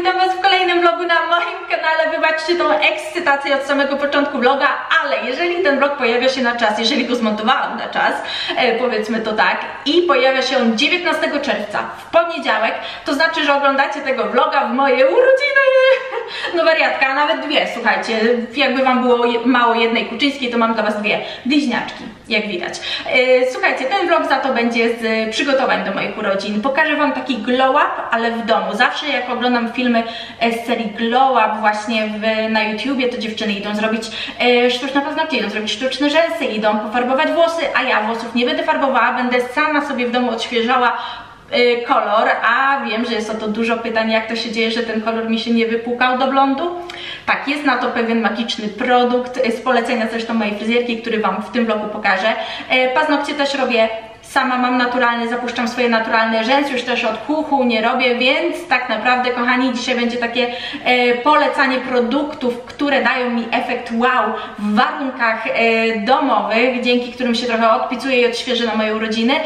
witam was w kolejnym vlogu na moim kanale. Wybaczcie tą ekscytację od samego początku vloga, ale jeżeli ten vlog pojawia się na czas, jeżeli go zmontowałam na czas, e, powiedzmy to tak, i pojawia się on 19 czerwca, w poniedziałek, to znaczy, że oglądacie tego vloga w moje urodziny. No wariatka, a nawet dwie, słuchajcie, jakby wam było mało jednej kuczyńskiej, to mam dla was dwie bliźniaczki, jak widać. E, słuchajcie, ten vlog za to będzie z przygotowań do moich urodzin. Pokażę wam taki glow up, ale w domu. Zawsze jak oglądam filmy z serii glow up właśnie w, na YouTubie, to dziewczyny idą zrobić e, sztuczne paznokcie, idą zrobić sztuczne rzęsy, idą pofarbować włosy, a ja włosów nie będę farbowała, będę sama sobie w domu odświeżała kolor, a wiem, że jest o to dużo pytań, jak to się dzieje, że ten kolor mi się nie wypłukał do blondu. Tak, jest na to pewien magiczny produkt, z polecenia zresztą mojej fryzjerki, który Wam w tym vlogu pokażę. Y, paznokcie też robię Sama mam naturalny, zapuszczam swoje naturalne rzęsy, już też od huchu nie robię, więc tak naprawdę, kochani, dzisiaj będzie takie e, polecanie produktów, które dają mi efekt wow w warunkach e, domowych, dzięki którym się trochę odpicuję i odświeżę na moje urodziny. E,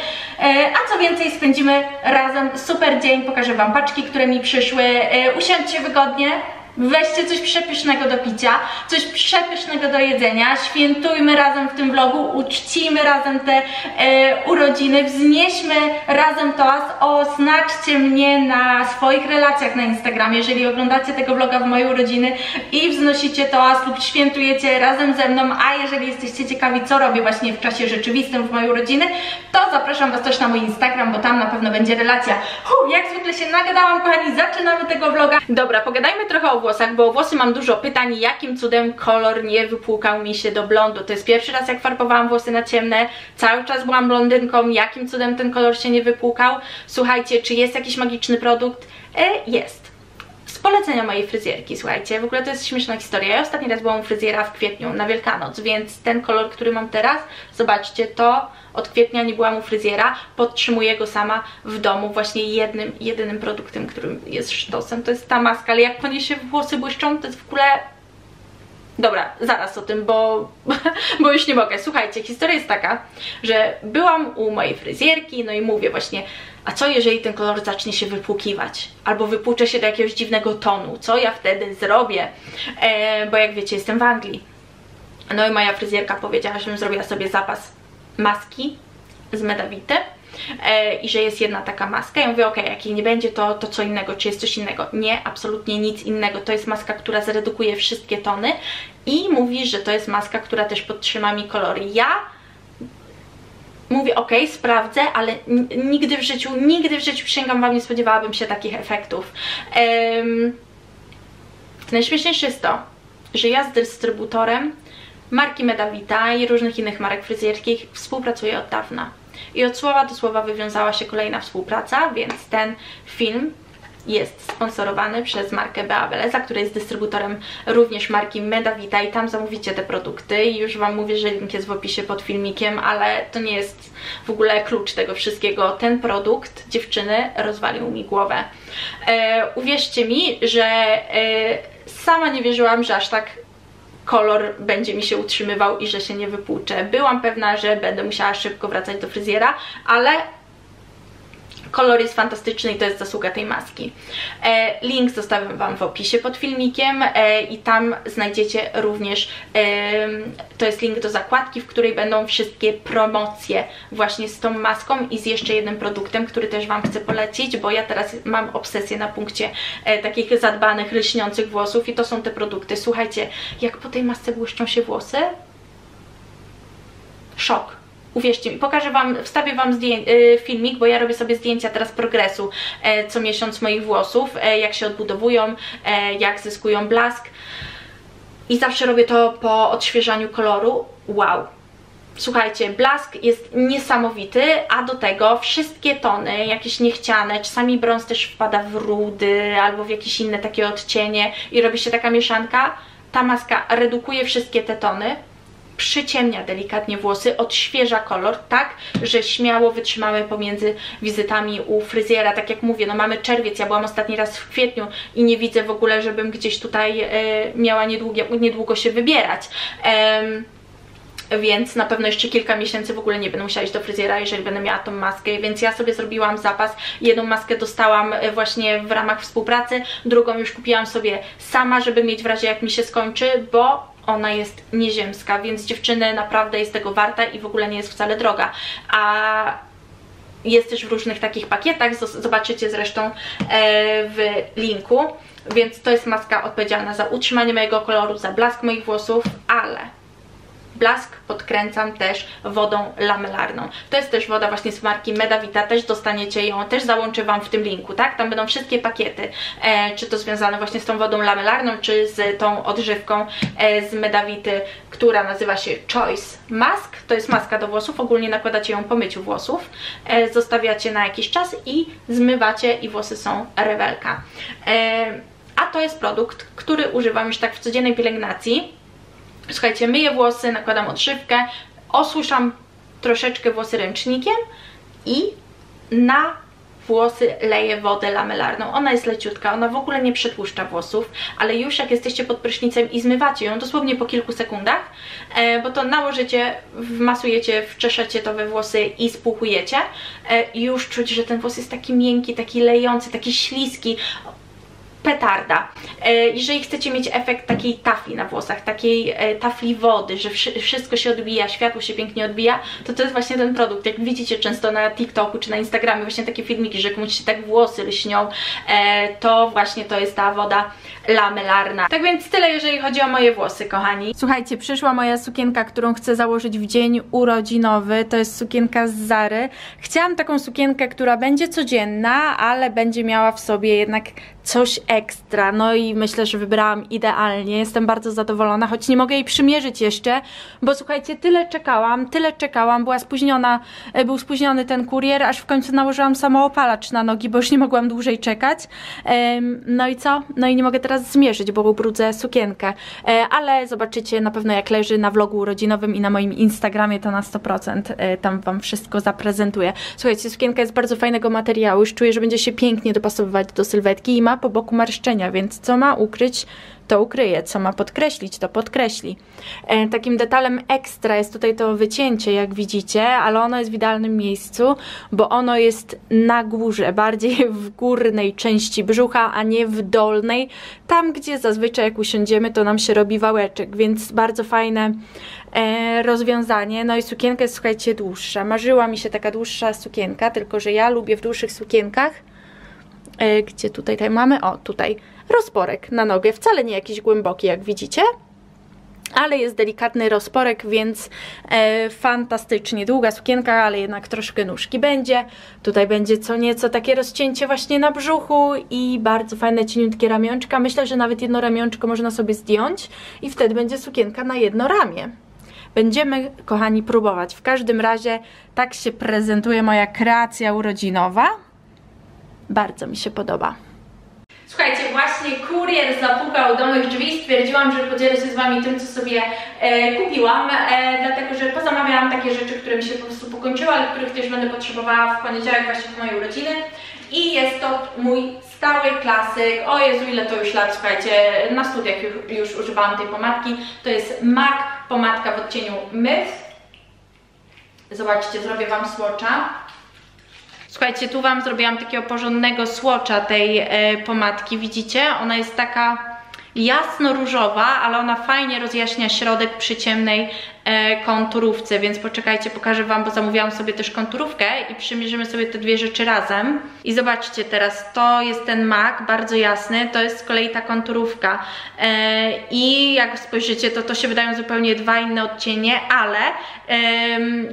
a co więcej, spędzimy razem super dzień, pokażę Wam paczki, które mi przyszły. E, usiądźcie wygodnie, Weźcie coś przepysznego do picia, coś przepysznego do jedzenia, świętujmy razem w tym vlogu, uczcijmy razem te e, urodziny, wznieśmy razem toast, oznaczcie mnie na swoich relacjach na Instagramie, jeżeli oglądacie tego vloga w moje urodziny i wznosicie toast lub świętujecie razem ze mną, a jeżeli jesteście ciekawi co robię właśnie w czasie rzeczywistym w moje urodziny, to zapraszam Was też na mój Instagram, bo tam na pewno będzie relacja. Huh, jak zwykle się nagadałam, kochani, zaczynamy tego vloga. Dobra, pogadajmy trochę o włosach, bo o włosy mam dużo pytań, jakim cudem kolor nie wypłukał mi się do blondu. To jest pierwszy raz jak farbowałam włosy na ciemne, cały czas byłam blondynką, jakim cudem ten kolor się nie wypłukał. Słuchajcie, czy jest jakiś magiczny produkt? E, jest z polecenia mojej fryzjerki, słuchajcie, w ogóle to jest śmieszna historia. Ja ostatni raz byłam u fryzjera w kwietniu na Wielkanoc, więc ten kolor, który mam teraz, zobaczcie, to od kwietnia nie byłam u fryzjera, podtrzymuję go sama w domu właśnie jednym, jedynym produktem, którym jest sztosem, to jest ta maska, ale jak po niej się włosy błyszczą, to jest w ogóle Dobra, zaraz o tym, bo, bo już nie mogę. Słuchajcie, historia jest taka, że byłam u mojej fryzjerki, no i mówię właśnie, a co jeżeli ten kolor zacznie się wypłukiwać? Albo wypłucze się do jakiegoś dziwnego tonu? Co ja wtedy zrobię? E, bo jak wiecie, jestem w Anglii. No i moja fryzjerka powiedziała, żebym zrobiła sobie zapas maski z Medawity e, i że jest jedna taka maska. Ja mówię, ok, jak jej nie będzie, to, to co innego, czy jest coś innego? Nie, absolutnie nic innego. To jest maska, która zredukuje wszystkie tony i mówi, że to jest maska, która też podtrzyma mi kolory. Ja mówię, ok, sprawdzę, ale nigdy w życiu, nigdy w życiu, przysięgam Wam, nie spodziewałabym się takich efektów. Um, najśmieszniejsze jest to, że ja z dystrybutorem marki Medavita i różnych innych marek fryzjerskich współpracuję od dawna. I od słowa do słowa wywiązała się kolejna współpraca, więc ten film jest sponsorowany przez markę Bea Veleza, która jest dystrybutorem również marki Medavita i tam zamówicie te produkty i już Wam mówię, że link jest w opisie pod filmikiem, ale to nie jest w ogóle klucz tego wszystkiego. Ten produkt dziewczyny rozwalił mi głowę. E, uwierzcie mi, że e, sama nie wierzyłam, że aż tak kolor będzie mi się utrzymywał i że się nie wypłuczę. Byłam pewna, że będę musiała szybko wracać do fryzjera, ale kolor jest fantastyczny i to jest zasługa tej maski. E, link zostawiam Wam w opisie pod filmikiem e, i tam znajdziecie również, e, to jest link do zakładki, w której będą wszystkie promocje właśnie z tą maską i z jeszcze jednym produktem, który też Wam chcę polecić, bo ja teraz mam obsesję na punkcie takich zadbanych, lśniących włosów i to są te produkty. Słuchajcie, jak po tej masce błyszczą się włosy, szok uwierzcie mi, pokażę Wam, wstawię Wam y, filmik, bo ja robię sobie zdjęcia teraz progresu e, co miesiąc moich włosów, e, jak się odbudowują, e, jak zyskują blask. I zawsze robię to po odświeżaniu koloru, wow, Słuchajcie, blask jest niesamowity, a do tego wszystkie tony, jakieś niechciane, czasami brąz też wpada w rudy albo w jakieś inne takie odcienie i robi się taka mieszanka. Ta maska redukuje wszystkie te tony, przyciemnia delikatnie włosy, odświeża kolor, tak, że śmiało wytrzymamy pomiędzy wizytami u fryzjera, tak jak mówię, no mamy czerwiec, ja byłam ostatni raz w kwietniu i nie widzę w ogóle, żebym gdzieś tutaj e, miała niedługo, niedługo się wybierać. więc na pewno jeszcze kilka miesięcy w ogóle nie będę musiała iść do fryzjera, jeżeli będę miała tą maskę, więc ja sobie zrobiłam zapas. Jedną maskę dostałam e, właśnie w ramach współpracy, drugą już kupiłam sobie sama, żeby mieć w razie jak mi się skończy, bo ona jest nieziemska, więc dziewczyny naprawdę jest tego warta i w ogóle nie jest wcale droga. A jest też w różnych takich pakietach, zobaczycie zresztą e, w linku, więc to jest maska odpowiedzialna za utrzymanie mojego koloru, za blask moich włosów, ale blask podkręcam też wodą lamelarną. To jest też woda właśnie z marki Medavita, też dostaniecie ją, też załączę Wam w tym linku, tak? Tam będą wszystkie pakiety, e, czy to związane właśnie z tą wodą lamelarną, czy z tą odżywką e, z Medavity, która nazywa się Choice Mask. To jest maska do włosów, ogólnie nakładacie ją po myciu włosów, e, zostawiacie na jakiś czas i zmywacie i włosy są rewelka. E, a to jest produkt, który używam już tak w codziennej pielęgnacji, Słuchajcie, myję włosy, nakładam odżywkę, osuszam troszeczkę włosy ręcznikiem i na włosy leję wodę lamelarną. Ona jest leciutka, ona w ogóle nie przetłuszcza włosów, ale już jak jesteście pod prysznicem i zmywacie ją dosłownie po kilku sekundach, e, bo to nałożycie, wmasujecie, wczeszecie to we włosy i spuchujecie, e, już czuć, że ten włos jest taki miękki, taki lejący, taki śliski, petarda. E, jeżeli chcecie mieć efekt takiej tafli na włosach, takiej e, tafli wody, że wszystko się odbija, światło się pięknie odbija, to to jest właśnie ten produkt. Jak widzicie często na TikToku czy na Instagramie właśnie takie filmiki, że komuś się tak włosy lśnią, e, to właśnie to jest ta woda lamelarna. Tak więc tyle, jeżeli chodzi o moje włosy, kochani. Słuchajcie, przyszła moja sukienka, którą chcę założyć w dzień urodzinowy. To jest sukienka z Zary. Chciałam taką sukienkę, która będzie codzienna, ale będzie miała w sobie jednak coś ekstra, no i myślę, że wybrałam idealnie, jestem bardzo zadowolona, choć nie mogę jej przymierzyć jeszcze, bo słuchajcie, tyle czekałam, tyle czekałam, była spóźniona, e, był spóźniony ten kurier, aż w końcu nałożyłam samoopalacz na nogi, bo już nie mogłam dłużej czekać, no i co? No i nie mogę teraz zmierzyć, bo ubrudzę sukienkę, e, ale zobaczycie na pewno jak leży na vlogu urodzinowym i na moim Instagramie, to na 100% e, tam Wam wszystko zaprezentuję. Słuchajcie, sukienka jest bardzo fajnego materiału, już czuję, że będzie się pięknie dopasowywać do sylwetki i ma po boku marszczenia, więc co ma ukryć, to ukryje, co ma podkreślić, to podkreśli. E, takim detalem ekstra jest tutaj to wycięcie, jak widzicie, ale ono jest w idealnym miejscu, bo ono jest na górze, bardziej w górnej części brzucha, a nie w dolnej, tam gdzie zazwyczaj jak usiądziemy, to nam się robi wałeczek, więc bardzo fajne e, rozwiązanie. No i sukienka jest, słuchajcie, dłuższa. Marzyła mi się taka dłuższa sukienka, tylko że ja lubię w dłuższych sukienkach gdzie tutaj, tutaj mamy, o tutaj, rozporek na nogę, wcale nie jakiś głęboki jak widzicie, ale jest delikatny rozporek, więc e, fantastycznie długa sukienka, ale jednak troszkę nóżki będzie. Tutaj będzie co nieco takie rozcięcie właśnie na brzuchu i bardzo fajne cieniutkie ramionczka. Myślę, że nawet jedno ramionczko można sobie zdjąć i wtedy będzie sukienka na jedno ramię. Będziemy, kochani, próbować. W każdym razie tak się prezentuje moja kreacja urodzinowa. Bardzo mi się podoba. Słuchajcie, właśnie kurier zapukał do moich drzwi. Stwierdziłam, że podzielę się z Wami tym, co sobie e, kupiłam, e, dlatego że pozamawiałam takie rzeczy, które mi się po prostu pokończyły, ale których też będę potrzebowała w poniedziałek właśnie w mojej urodziny. I jest to mój stały klasyk. O Jezu, ile to już lat, słuchajcie, na studiach już, już używałam tej pomadki. To jest MAC pomadka w odcieniu Myth. Zobaczcie, zrobię Wam słocza. Słuchajcie, tu Wam zrobiłam takiego porządnego słocza tej e, pomadki, widzicie? Ona jest taka jasno-różowa, ale ona fajnie rozjaśnia środek przy ciemnej konturówce, więc poczekajcie, pokażę Wam, bo zamówiłam sobie też konturówkę i przymierzymy sobie te dwie rzeczy razem. I zobaczcie teraz, to jest ten mak, bardzo jasny, to jest z kolei ta konturówka. E, I jak spojrzycie, to to się wydają zupełnie dwa inne odcienie, ale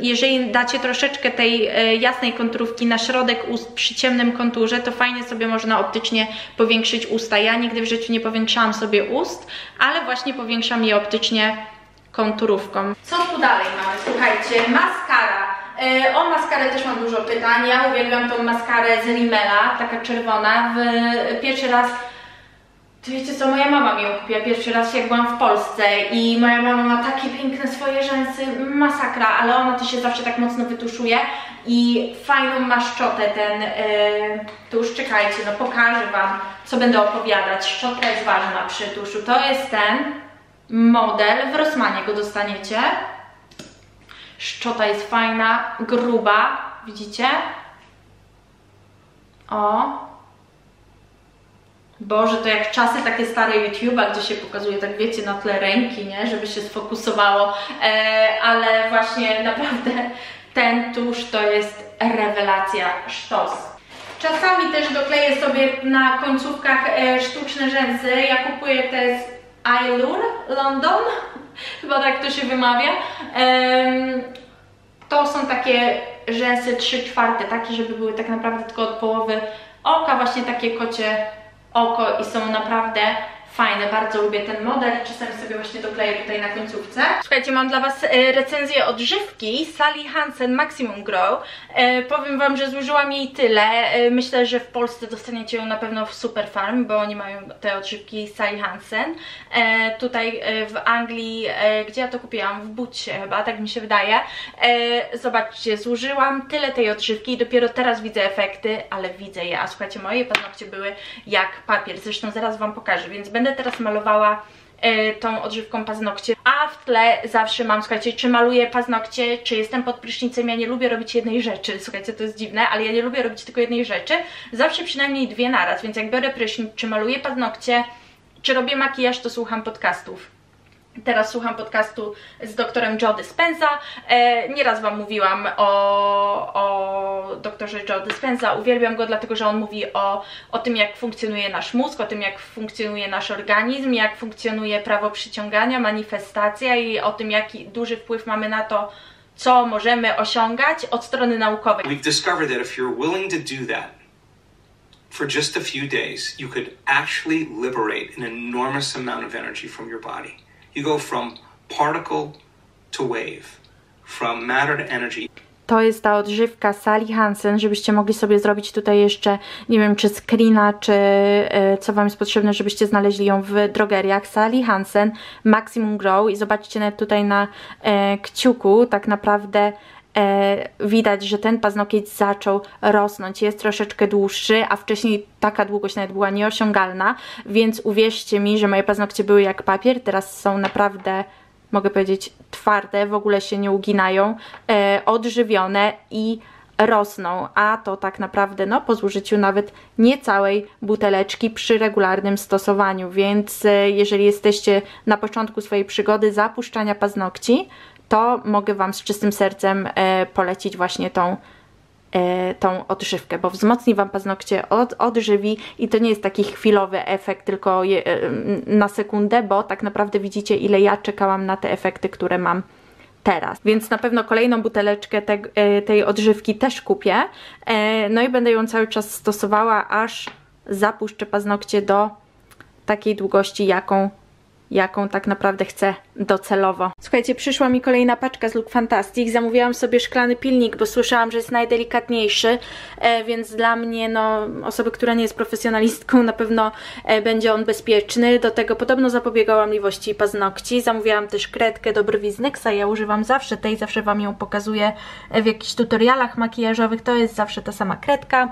jeżeli dacie troszeczkę tej e, jasnej konturówki na środek ust przy ciemnym konturze, to fajnie sobie można optycznie powiększyć usta. Ja nigdy w życiu nie powiększałam sobie ust, ale właśnie powiększam je optycznie konturówką. Co tu dalej mamy? Słuchajcie, maskara. Yy, o maskarę też mam dużo pytań. Ja uwielbiam tą maskarę z Rimmela, taka czerwona. W, pierwszy raz to wiecie co, moja mama mi ją kupiła pierwszy raz jak byłam w Polsce i moja mama ma takie piękne swoje rzęsy, masakra, ale ona to się zawsze tak mocno wytuszuje i fajną ma szczotę ten, yy, to już czekajcie, no pokażę Wam, co będę opowiadać, szczotka jest ważna przy tuszu, to jest ten, model, w Rossmanie go dostaniecie. Szczota jest fajna, gruba, widzicie? O, Boże, to jak czasy takie stare YouTube'a, gdzie się pokazuje, tak wiecie, na tle ręki, nie? Żeby się sfokusowało, e, ale właśnie naprawdę ten tusz to jest rewelacja, sztos. Czasami też dokleję sobie na końcówkach e, sztuczne rzęsy. Ja kupuję te Ailur London, chyba tak to się wymawia. To są takie rzęsy 3 czwarte, takie, żeby były tak naprawdę tylko od połowy oka, właśnie takie kocie oko i są naprawdę fajne, bardzo lubię ten model, czasami sobie właśnie dokleję tutaj na końcówce. Słuchajcie, mam dla Was e, recenzję odżywki Sally Hansen Maximum Grow. E, powiem Wam, że zużyłam jej tyle. E, myślę, że w Polsce dostaniecie ją na pewno w Superfarm, bo oni mają te odżywki Sally Hansen. Tutaj w Anglii, gdzie ja to kupiłam? W Butcie chyba, tak mi się wydaje. Zobaczcie, zużyłam tyle tej odżywki i dopiero teraz widzę efekty, ale widzę je. A słuchajcie, moje paznokcie były jak papier. Zresztą zaraz Wam pokażę, więc będę teraz malowała e, tą odżywką paznokcie, a w tle zawsze mam, słuchajcie, czy maluję paznokcie, czy jestem pod prysznicem, ja nie lubię robić jednej rzeczy, słuchajcie, to jest dziwne, ale ja nie lubię robić tylko jednej rzeczy, zawsze przynajmniej dwie naraz, więc jak biorę prysznic, czy maluję paznokcie, czy robię makijaż, to słucham podcastów. Teraz słucham podcastu z doktorem Joe Dispenza. E, nieraz Wam mówiłam o, o doktorze Joe Dispenza. Uwielbiam go, dlatego że on mówi o, o tym, jak funkcjonuje nasz mózg, o tym, jak funkcjonuje nasz organizm, jak funkcjonuje prawo przyciągania, manifestacja i o tym, jaki duży wpływ mamy na to, co możemy osiągać od strony naukowej. We've discovered that if you're willing to do that for just a few days, you could actually liberate an enormous amount of energy from your body. You go from particle to wave, from matter to energy. To jest ta odżywka Sally Hansen, żebyście mogli sobie zrobić tutaj jeszcze, nie wiem, czy screena, czy e, co Wam jest potrzebne, żebyście znaleźli ją w drogeriach. Sally Hansen Maximum Grow i zobaczcie tutaj na e, kciuku, tak naprawdę widać, że ten paznokieć zaczął rosnąć, jest troszeczkę dłuższy, a wcześniej taka długość nawet była nieosiągalna, więc uwierzcie mi, że moje paznokcie były jak papier, teraz są naprawdę mogę powiedzieć, twarde, w ogóle się nie uginają, e, odżywione i rosną, a to tak naprawdę no, po zużyciu nawet niecałej buteleczki przy regularnym stosowaniu, więc e, jeżeli jesteście na początku swojej przygody zapuszczania paznokci, to mogę Wam z czystym sercem e, polecić właśnie tą e, tą odżywkę, bo wzmocni Wam paznokcie, od, odżywi i to nie jest taki chwilowy efekt, tylko je, e, na sekundę, bo tak naprawdę widzicie ile ja czekałam na te efekty, które mam teraz. Więc na pewno kolejną buteleczkę te, tej odżywki też kupię, no i będę ją cały czas stosowała, aż zapuszczę paznokcie do takiej długości, jaką jaką tak naprawdę chcę docelowo. Słuchajcie, przyszła mi kolejna paczka z Look Fantastic. Zamówiłam sobie szklany pilnik, bo słyszałam, że jest najdelikatniejszy, e, więc dla mnie, no, osoby, która nie jest profesjonalistką, na pewno e, będzie on bezpieczny. Do tego podobno zapobiega łamliwości paznokci. Zamówiłam też kredkę do brwi z Nyxa. Ja używam zawsze tej, zawsze Wam ją pokazuję w jakichś tutorialach makijażowych. To jest zawsze ta sama kredka e,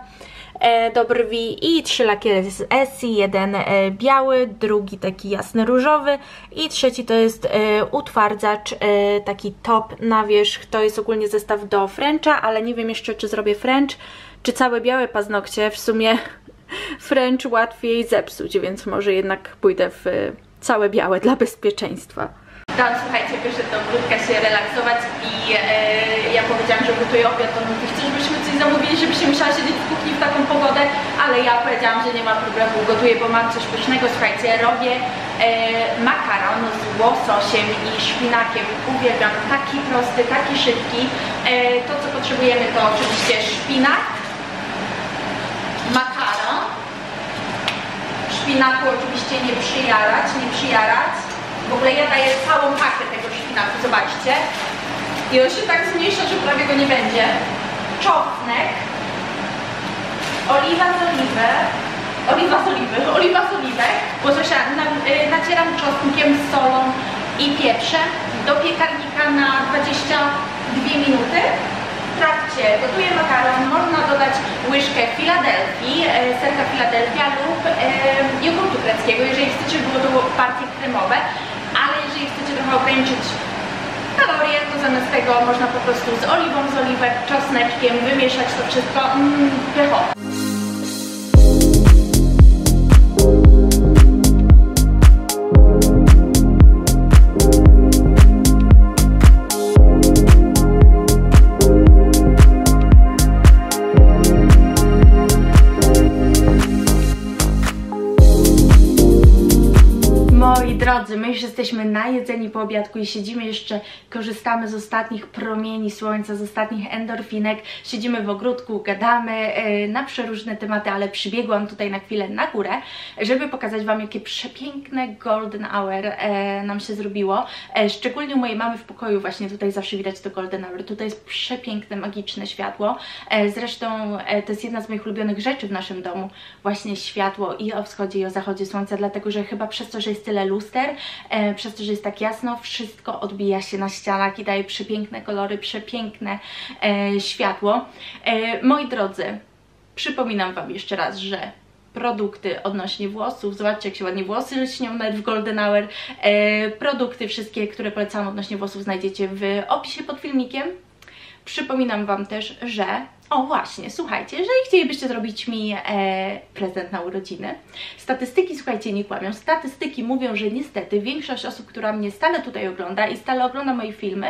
do brwi i trzy lakiery z Essie, jeden e, biały, drugi taki jasny różowy i trzeci to jest e, utwardzacz, e, taki top na wierzch, to jest ogólnie zestaw do Frencha, ale nie wiem jeszcze czy zrobię French, czy całe białe paznokcie, w sumie French łatwiej zepsuć, więc może jednak pójdę w e, całe białe dla bezpieczeństwa. Tam, słuchajcie, wyszedł do ogródka się relaksować i e, ja powiedziałam, że gotuję obiad, on mówi, chce, żebyśmy coś zamówili, żeby się musiała siedzieć w kuchni taką pogodę, ale ja powiedziałam, że nie ma problemu, gotuję, bo mam coś pysznego, słuchajcie, robię e, makaron z łososiem i szpinakiem, uwielbiam, taki prosty, taki szybki, e, to co potrzebujemy to oczywiście szpinak, makaron, szpinaku oczywiście nie przyjarać, nie przyjarać, w ogóle ja daję całą pakę tego szpinaku, zobaczcie. I on się tak zmniejsza, że prawie go nie będzie. Czosnek, oliwa z oliwy, oliwa z oliwy, oliwa z oliwek, łososia na, y, nacieram czosnkiem, solą i pieprzem do piekarnika na 22 minuty. W trakcie gotuję makaron, można dodać łyżkę Filadelfii, e, serka Filadelfia lub e, jogurtu greckiego, jeżeli chcecie, było to bardziej kremowe ale jeżeli chcecie trochę ograniczyć kalorie, to zamiast tego można po prostu z oliwą z oliwek, czosneczkiem wymieszać to wszystko. Pycho. Drodzy, my już jesteśmy najedzeni po obiadku i siedzimy jeszcze, korzystamy z ostatnich promieni słońca, z ostatnich endorfinek, siedzimy w ogródku, gadamy e, na przeróżne tematy, ale przybiegłam tutaj na chwilę na górę, żeby pokazać Wam, jakie przepiękne golden hour e, nam się zrobiło. E, szczególnie u mojej mamy w pokoju właśnie tutaj zawsze widać to golden hour. Tutaj jest przepiękne, magiczne światło. Zresztą to jest jedna z moich ulubionych rzeczy w naszym domu, właśnie światło i o wschodzie i o zachodzie słońca, dlatego że chyba przez to, że jest tyle luster, e, przez to, że jest tak jasno, wszystko odbija się na ścianach i daje przepiękne kolory, przepiękne e, światło. E, moi drodzy, przypominam Wam jeszcze raz, że produkty odnośnie włosów, zobaczcie jak się ładnie włosy lśnią nawet w golden hour, e, produkty wszystkie, które polecam odnośnie włosów znajdziecie w opisie pod filmikiem. Przypominam Wam też, że o właśnie, słuchajcie, jeżeli chcielibyście zrobić mi e, prezent na urodziny, statystyki, słuchajcie, nie kłamią. Statystyki mówią, że niestety większość osób, która mnie stale tutaj ogląda i stale ogląda moje filmy,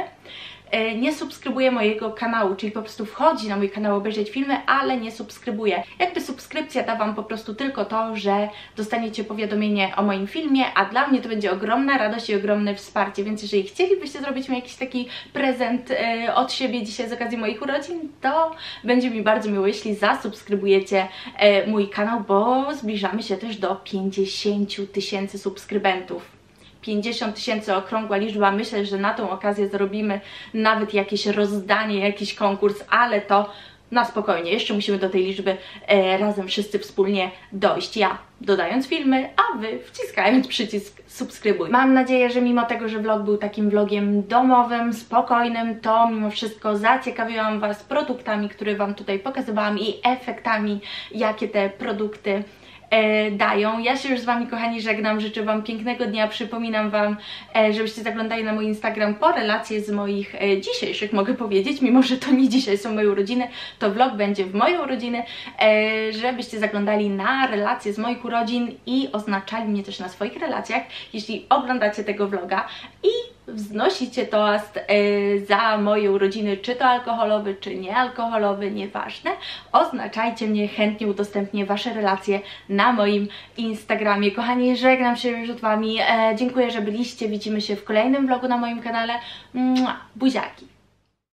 nie subskrybuje mojego kanału, czyli po prostu wchodzi na mój kanał obejrzeć filmy, ale nie subskrybuje. Jakby subskrypcja da Wam po prostu tylko to, że dostaniecie powiadomienie o moim filmie, a dla mnie to będzie ogromna radość i ogromne wsparcie, więc jeżeli chcielibyście zrobić mi jakiś taki prezent e, od siebie dzisiaj z okazji moich urodzin, to będzie mi bardzo miło, jeśli zasubskrybujecie e, mój kanał, bo zbliżamy się też do 50 tysięcy subskrybentów. 50 tysięcy okrągła liczba. Myślę, że na tą okazję zrobimy nawet jakieś rozdanie, jakiś konkurs, ale to na spokojnie. Jeszcze musimy do tej liczby e, razem wszyscy wspólnie dojść. Ja dodając filmy, a Wy wciskając przycisk subskrybuj. Mam nadzieję, że mimo tego, że vlog był takim vlogiem domowym, spokojnym, to mimo wszystko zaciekawiłam Was produktami, które Wam tutaj pokazywałam i efektami, jakie te produkty dają. Ja się już z Wami, kochani, żegnam. Życzę Wam pięknego dnia. Przypominam Wam, e, żebyście zaglądali na mój Instagram po relacje z moich e, dzisiejszych, mogę powiedzieć, mimo że to nie dzisiaj są moje urodziny, to vlog będzie w moje urodziny, e, żebyście zaglądali na relacje z moich urodzin i oznaczali mnie też na swoich relacjach, jeśli oglądacie tego vloga i wznosicie toast e, za moje urodziny, czy to alkoholowy, czy niealkoholowy, nieważne. Oznaczajcie mnie, chętnie udostępnię Wasze relacje na moim Instagramie. Kochani, żegnam się już z Wami. E, dziękuję, że byliście. Widzimy się w kolejnym vlogu na moim kanale. Buziaki!